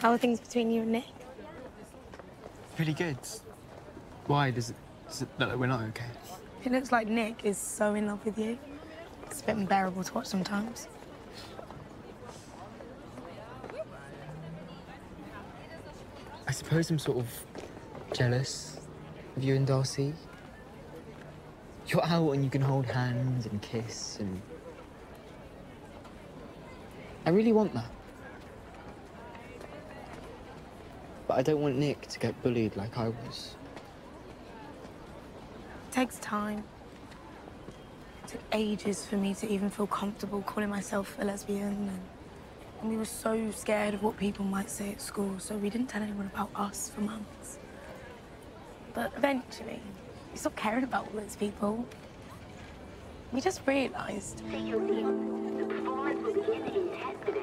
How are things between you and Nick? Pretty good. Why? Does it, does it look like we're not okay? It looks like Nick is so in love with you. It's a bit unbearable to watch sometimes. I suppose I'm sort of jealous of you and Darcy. You're out and you can hold hands and kiss and... I really want that. But I don't want Nick to get bullied like I was. It takes time. It took ages for me to even feel comfortable calling myself a lesbian. And, and we were so scared of what people might say at school, so we didn't tell anyone about us for months. But eventually, we stopped caring about all those people. We just realised.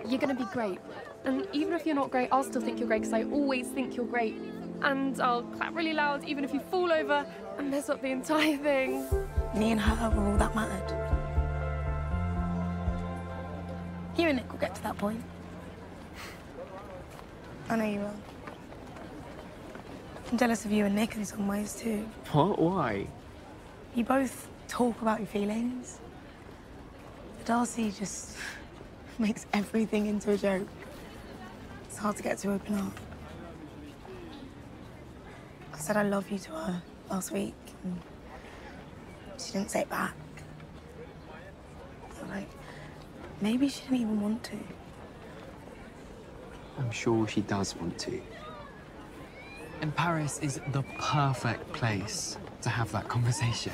You're gonna be great. And even if you're not great, I'll still think you're great because I always think you're great. And I'll clap really loud even if you fall over and mess up the entire thing. Me and her were all that mattered. You and Nick will get to that point. I know you will. I'm jealous of you and Nick in some ways too. What? Why? You both talk about your feelings. Darcy just makes everything into a joke. It's hard to get to open up. I said I love you to her last week, and she didn't say it back. So, like, maybe she didn't even want to. I'm sure she does want to. And Paris is the perfect place to have that conversation.